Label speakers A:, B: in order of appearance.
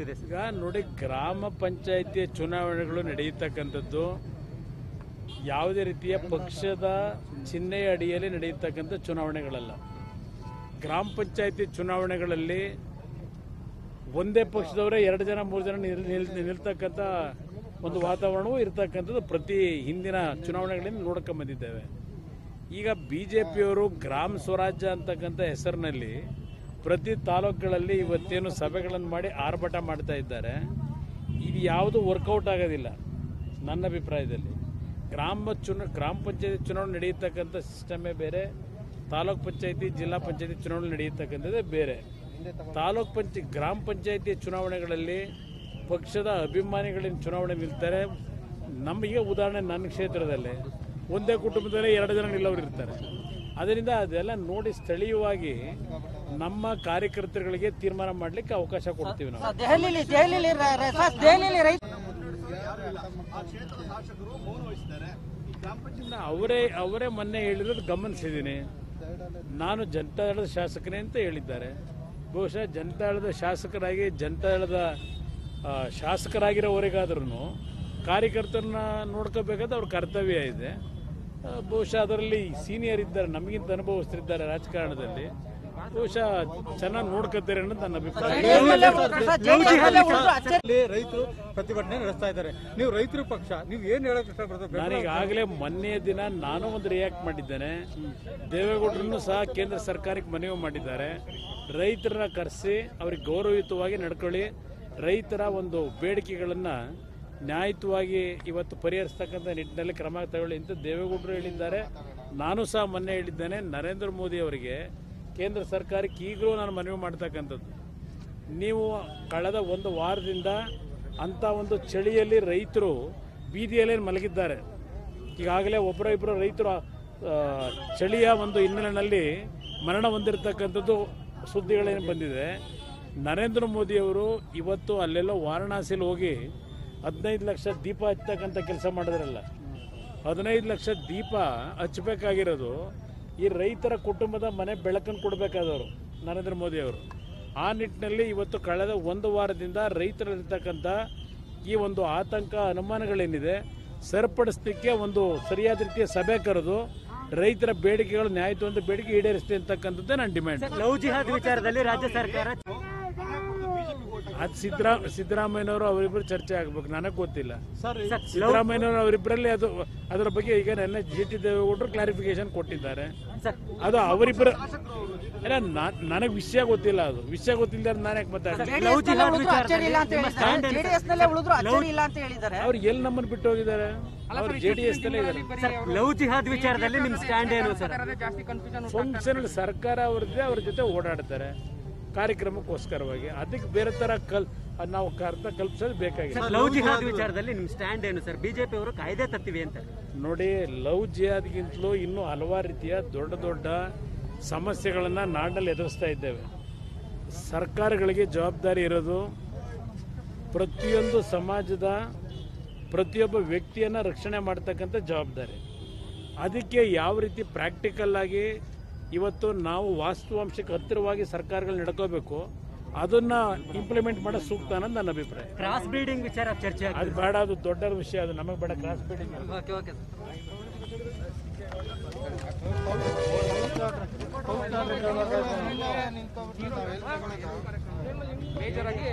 A: Sir.
B: ಈಗ ನೋಡಿ ಗ್ರಾಮ ಪಂಚಾಯಿತಿ ಚುನಾವಣೆಗಳು ನಡೆಯತಕ್ಕಂಥದ್ದು, ಯಾವುದೇ ರೀತಿಯ ಪಕ್ಷದ ಚಿಹ್ನೆಯ ಅಡಿಯಲ್ಲಿ ನಡೆಯತಕ್ಕಂಥ ಚುನಾವಣೆಗಳಲ್ಲ. ಗ್ರಾಮ ಪಂಚಾಯಿತಿ ಚುನಾವಣೆಗಳಲ್ಲಿ ಒಂದೇ ಪಕ್ಷದವರೇ ಎರಡು ಜನ, ಮೂರು ಜನ ನಿಲ್, ನಿಲ್- ನಿಲ್ತಕ್ಕಂಥ ಒಂದು ವಾತಾವರಣವೂ ಇರತಕ್ಕಂಥದ್ದು ಪ್ರತಿ ಹಿಂದಿನ ಚುನಾವಣೆಗಳಿಂದ ನೋಡ್ಕೊಂಬಂದಿದ್ದೇವೆ ಈಗ ಬಿ ಜೆ ಪಿಯವರು ಗ್ರಾಮ ಸ್ವರಾಜ್ಯ ಅಂತಕ್ಕಂಥ ಹೆಸರಿನಲ್ಲಿ ಪ್ರತಿ ತಾಲೂಕುಗಳಲ್ಲಿ ಇವತ್ತೇನು ಸಭೆಗಳನ್ನು ಮಾಡಿ ಆರ್ಭಟ ಮಾಡ್ತಾ ಇದ್ದಾರೆ. ಇದು ಯಾವುದು ವರ್ಕೌಟ್ ಆಗೋದಿಲ್ಲ, ನನ್ನ ಅಭಿಪ್ರಾಯದಲ್ಲಿ. ಗ್ರಾಮ ಚುನ, ಗ್ರಾಮ ಪಂಚಾಯತಿ ಚುನಾವಣೆ ನಡೆಯತಕ್ಕಂಥ ಸಿಸ್ಟಮೇ ಬೇರೆ, ತಾಲೂಕ್ ಪಂಚಾಯತಿ, ಜಿಲ್ಲಾ ಪಂಚಾಯತಿ ಚುನಾವಣೆ ನಡೆಯತಕ್ಕಂಥದ್ದೇ ಬೇರೆ. ತಾಲೂಕ್ ಪಂಚ, ಗ್ರಾಮ ಪಂಚಾಯತಿ ಚುನಾವಣೆಗಳಲ್ಲಿ ಪಕ್ಷದ ಅಭಿಮಾನಿಗಳಿನ ಚುನಾವಣೆ ನಿಲ್ತಾರೆ? ನಮಗೆ ಉದಾಹರಣೆ ನನ್ನ ಕ್ಷೇತ್ರದಲ್ಲಿ. ಒಂದೇ ಕುಟುಂಬದಲ್ಲಿ ಎರಡು ಜನ ನಿಲ್ಲೋರು ಇರ್ತಾರೆ ಅದರಿಂದ ಅದೆಲ್ಲ ನೋಡಿ ಸ್ಥಳೀಯವಾಗಿ ನಮ್ಮ ಕಾರ್ಯಕರ್ತರುಗಳಿಗೆ ತೀರ್ಮಾನ ಮಾಡಲಿಕ್ಕೆ ಅವಕಾಶ ಕೊಡ್ತೀವಿ ನಾವು. ಅವರೇ ಅವರೇ ಮೊನ್ನೆ ಹೇಳಿರೋದು ಗಮನಿಸಿದ್ದೀನಿ. ನಾನು ಜನತಾದಳದ ಶಾಸಕನೇ ಅಂತ ಹೇಳಿದ್ದಾರೆ. ಬಹುಶಃ ಜನತಾದಳದ ಶಾಸಕರಾಗಿ ಜನತಾದಳದ ಶಾಸಕರಾಗಿರೋವರೆಗಾದ್ರೂ ಕಾರ್ಯಕರ್ತರನ್ನ ನೋಡ್ಕೋಬೇಕಾದ ಅವ್ರ ಕರ್ತವ್ಯ ಇದೆ. ಬಹುಶಃ ಅದರಲ್ಲಿ ಸೀನಿಯರ್ ಇದ್ದಾರೆ ನಮಗಿಂತ ಅನುಭವಿಸ್ತಿದ್ದಾರೆ ರಾಜಕಾರಣದಲ್ಲಿ. ಬಹುಶಃ ಚೆನ್ನಾಗಿ ನೋಡ್ಕೋತಾರೆ ಅನ್ನೋದು ನನ್ನ ಅಭಿಪ್ರಾಯ.
A: ರೈತರು ಪ್ರತಿಭಟನೆ ನಡೆಸ್ತಾ ಇದ್ದಾರೆ. ನೀವು ರೈತರು ಪಕ್ಷ ನೀವು ಏನ್ ಹೇಳಕ್ ಇಷ್ಟಪಡ್ತಾರೆ?
B: ನಾನು ಈಗಾಗಲೇ ಮೊನ್ನೆ ದಿನ ನಾನು ಒಂದು ರಿಯಾಕ್ಟ್ ಮಾಡಿದ್ದೇನೆ. ದೇವೇಗೌಡರನ್ನು ಸಹ ಕೇಂದ್ರ ಸರ್ಕಾರಕ್ಕೆ ಮನವಿ ಮಾಡಿದ್ದಾರೆ. ರೈತರನ್ನ ಕರೆಸಿ ಅವ್ರಿಗೆ ಗೌರವಯುತವಾಗಿ ನಡ್ಕೊಳ್ಳಿ. ರೈತರ ಒಂದು ಬೇಡಿಕೆಗಳನ್ನು ನ್ಯಾಯಯುತವಾಗಿ ಇವತ್ತು ಪರಿಹರಿಸ್ತಕ್ಕಂಥ ನಿಟ್ಟಿನಲ್ಲಿ ಕ್ರಮ ತಗೊಳ್ಳಿ ಅಂತ ದೇವೇಗೌಡರು ಹೇಳಿದ್ದಾರೆ. ನಾನು ಸಹ ಮೊನ್ನೆ ಹೇಳಿದ್ದೇನೆ, ನರೇಂದ್ರ ಮೋದಿ ಅವರಿಗೆ ಕೇಂದ್ರ ಸರ್ಕಾರಕ್ಕೆ ಈಗಲೂ ನಾನು ಮನವಿ ಮಾಡ್ತಕ್ಕಂಥದ್ದು. ನೀವು ಕಳೆದ ಒಂದು ವಾರದಿಂದ ಅಂಥ ಒಂದು ಚಳಿಯಲ್ಲಿ ರೈತರು ಬೀದಿಯಲ್ಲೇ ಮಲಗಿದ್ದಾರೆ. ಈಗಾಗಲೇ ಒಬ್ಬರ ಇಬ್ಬರು ರೈತರು ಚಳಿಯ ಒಂದು ಹಿನ್ನೆಲೆಯಲ್ಲಿ ಮರಣ ಹೊಂದಿರತಕ್ಕಂಥದ್ದು ಸುದ್ದಿಗಳೇನು ಬಂದಿದೆ. ನರೇಂದ್ರ ಮೋದಿಯವರು ಇವತ್ತು ಅಲ್ಲೆಲ್ಲೋ ವಾರಣಾಸಿಯಲ್ಲಿ ಹೋಗಿ ಹದಿನೈದು ಲಕ್ಷ ದೀಪ ಹಚ್ತಕ್ಕಂಥ ಕೆಲಸ ಮಾಡಿದ್ರಲ್ಲ. ಹದಿನೈದು ಲಕ್ಷ ದೀಪ ಹಚ್ಚಬೇಕಾಗಿರೋದು ಈ ರೈತರ ಕುಟುಂಬದ ಮನೆ ಬೆಳಕನ್ನು ಕೊಡಬೇಕಾದವರು ನರೇಂದ್ರ ಮೋದಿ ಅವರು. ಆ ನಿಟ್ಟಿನಲ್ಲಿ ಇವತ್ತು ಕಳೆದ ಒಂದು ವಾರದಿಂದ ರೈತರಲ್ಲಿರ್ತಕ್ಕಂಥ ಈ ಒಂದು ಆತಂಕ, ಅನುಮಾನಗಳೇನಿದೆ, ಸರಿಪಡಿಸ್ಲಿಕ್ಕೆ ಒಂದು ಸರಿಯಾದ ರೀತಿಯ ಸಭೆ ಕರೆದು ರೈತರ ಬೇಡಿಕೆಗಳು ನ್ಯಾಯತ್ವ ಬೇಡಿಕೆ ಈಡೇರಿಸ್ತೀವಿ ಅಂತಕ್ಕಂಥದ್ದೇ ನನ್ನ ಡಿಮ್ಯಾಂಡ್.
A: ಲವ್ ಜಿಹಾದ್ ವಿಚಾರದಲ್ಲಿ ರಾಜ್ಯ ಸರ್ಕಾರ
B: ಅದು ಸಿದ್ದರಾ ಸಿದ್ದರಾಮಯ್ಯನವರು ಅವರಿಬ್ಬರು ಚರ್ಚೆ ಆಗ್ಬೇಕು ನನಗೆ ಗೊತ್ತಿಲ್ಲ.
A: ಸರ್
B: ಸಿದ್ದರಾಮಯ್ಯನವರು ಅವರಿಬ್ಬರಲ್ಲಿ ಅದು ಅದರ ಬಗ್ಗೆ ಈಗ ನನ್ನ ಜಿ ಟಿ ದೇವೇಗೌಡರು ಕ್ಲಾರಿಫಿಕೇಶನ್ ಕೊಟ್ಟಿದ್ದಾರೆ.
A: ಸರ್.
B: ಅದು ಅವರಿಬ್ಬರು ಅಲ್ಲ ನನಗೆ ವಿಷಯ ಗೊತ್ತಿಲ್ಲ ಅದು. ವಿಷಯ ಗೊತ್ತಿಲ್ಲ ನಾನು ಯಾಕೆ ಮಾತಾಡ್ತೀನಿ
C: ಇಲ್ಲ
A: ನಿಮ್ಮ
C: ಇಲ್ಲ
B: ಅವ್ರು ಎಲ್ಲಿ ನಮ್ಮನ್ನು ಬಿಟ್ಟು ಹೋಗಿದ್ದಾರೆ? ಅವ್ರು J D S
A: love jihad ವಿಚಾರದಲ್ಲಿ ನಿಮ್ ಸ್ಟ್ಯಾಂಡ್ ಏನು ಸರ್?
B: ಫಂಕ್ಷನ್ ಸರ್ಕಾರ ಅವ್ರದ್ದೇ ಅವ್ರ ಜೊತೆ ಓಡಾಡ್ತಾರೆ. ಕಾರ್ಯಕ್ರಮಕ್ಕೋಸ್ಕರವಾಗಿ ಅದಕ್ಕೆ ಬೇರೆ ತರ ಕಲ್ ನಾವು ಅರ್ಥ ಕಲ್ಪಿಸೋದು ಬೇಕಾಗಿದೆ
A: ಲವ್ ಜಿಹಾದ್ ವಿಚಾರದಲ್ಲಿ ನಿಮ್ಮ ಸ್ಟ್ಯಾಂಡ್ ಏನು ಸರ್? ಬಿಜೆಪಿ ಅವರು ಕಾಯ್ದೆ ತತ್ತಿವೆ ಅಂತ.
B: ನೋಡಿ ಲವ್ ಜಿಹಾದ್ಗಿಂತಲೂ ಇನ್ನೂ ಹಲವಾರು ರೀತಿಯ ದೊಡ್ಡ ದೊಡ್ಡ ಸಮಸ್ಯೆಗಳನ್ನು ನಾಡಲ್ಲಿ ಎದುರಿಸ್ತಾ ಇದ್ದೇವೆ. ಸರ್ಕಾರಗಳಿಗೆ ಜವಾಬ್ದಾರಿ ಇರೋದು ಪ್ರತಿಯೊಂದು ಸಮಾಜದ ಪ್ರತಿಯೊಬ್ಬ ವ್ಯಕ್ತಿಯನ್ನು ರಕ್ಷಣೆ ಮಾಡ್ತಕ್ಕಂಥ ಜವಾಬ್ದಾರಿ. ಅದಕ್ಕೆ ಯಾವ ರೀತಿ ಪ್ರಾಕ್ಟಿಕಲ್ ಆಗಿ ಇವತ್ತು ನಾವು ವಾಸ್ತುವಾಂಶಕ್ಕೆ ಹತ್ತಿರವಾಗಿ ಸರ್ಕಾರಗಳು ನಡ್ಕೋಬೇಕು ಅದನ್ನ ಇಂಪ್ಲಿಮೆಂಟ್ ಮಾಡೋ ಸೂಕ್ತ ಅನ್ನೋದು ನನ್ನ ಅಭಿಪ್ರಾಯ.
A: ಕ್ರಾಸ್ ಬ್ರೀಡಿಂಗ್ ವಿಚಾರ ಚರ್ಚೆ ಆಗ್ತಿದೆ.
B: ಅದು ಬೇಡ ಅದು ದೊಡ್ಡ ವಿಷಯ ಅದು ನಮಗೆ ಬೇಡ ಕ್ರಾಸ್ ಬ್ರೀಡಿಂಗ್
C: ಓಕೆ ಓಕೆ
D: ಬೇಜಾರಾಗಿ